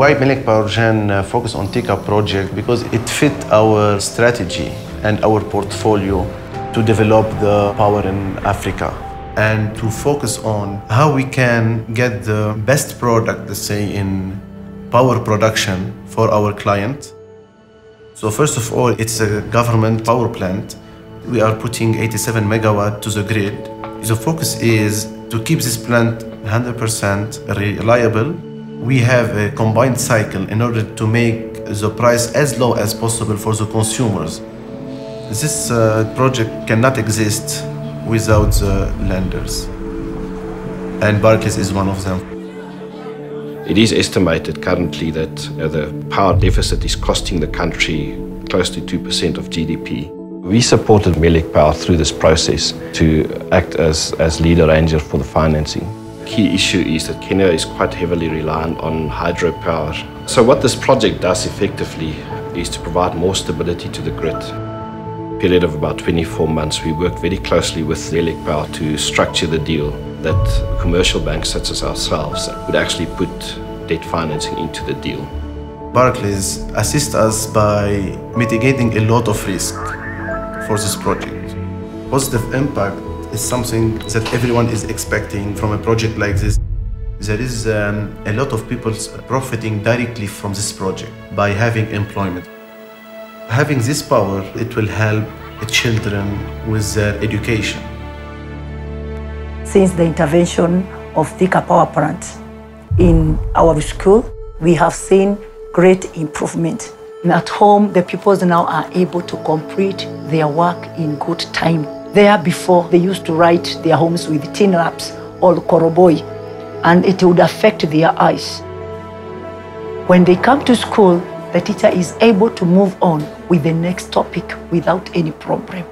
Why Melec Powergen uh, focus on Thika project? Because it fit our strategy and our portfolio to develop the power in Africa and to focus on how we can get the best product, let's say, in power production for our client. So first of all, it's a government power plant. We are putting 87 megawatt to the grid. The focus is to keep this plant 100% reliable. We have a combined cycle in order to make the price as low as possible for the consumers. This uh, project cannot exist without the lenders. And Barclays is one of them. It is estimated currently that uh, the power deficit is costing the country close to 2% of GDP. We supported Melec Power through this process to act as, as lead arranger for the financing. The key issue is that Kenya is quite heavily reliant on hydropower. So what this project does effectively is to provide more stability to the grid period of about 24 months, we worked very closely with Melec Power to structure the deal that commercial banks such as ourselves would actually put debt financing into the deal. Barclays assist us by mitigating a lot of risk for this project. Positive impact is something that everyone is expecting from a project like this. There is um, a lot of people profiting directly from this project by having employment. Having this power, it will help the children with their education. Since the intervention of Thika Power Plant in our school, we have seen great improvement. At home, the pupils now are able to complete their work in good time. There before, they used to write their homes with tin laps or koroboi, and it would affect their eyes. When they come to school, the teacher is able to move on with the next topic without any problem.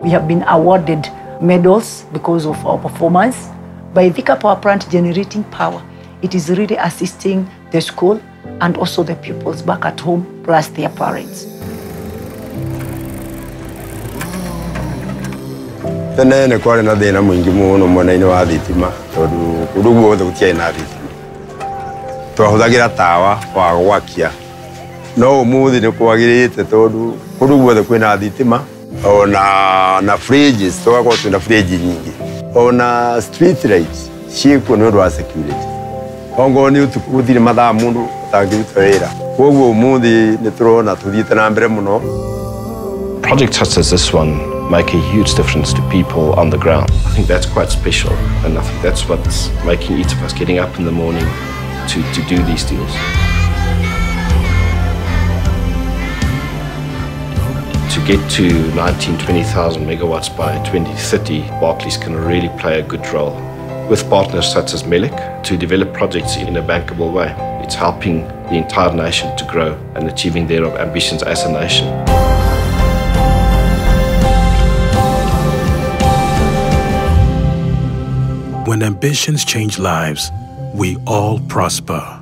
We have been awarded medals because of our performance. By Thika Power Plant generating power, it is really assisting the school and also the pupils back at home, plus their parents. Tene nä kwarä na thä na må ingä må wa thitima tondå kå ndå tiarä na thitima. Twahå ra tawa wa gwakia. No å må thä nä kwagä guothe kwä thitima ona na tågakorwo twä na fridge nyingä ona ciäkuo nä å ndå wa ongo nä å tukå gå mathaa må ndå atangä koguo å må thä nä na mbere må no Projects such as this one make a huge difference to people on the ground. I think that's quite special, and I think that's what's making each of us getting up in the morning to, to do these deals. To get to 19, 20,000 megawatts by 2030, Barclays can really play a good role with partners such as Melec to develop projects in a bankable way. It's helping the entire nation to grow and achieving their ambitions as a nation. When ambitions change lives, we all prosper.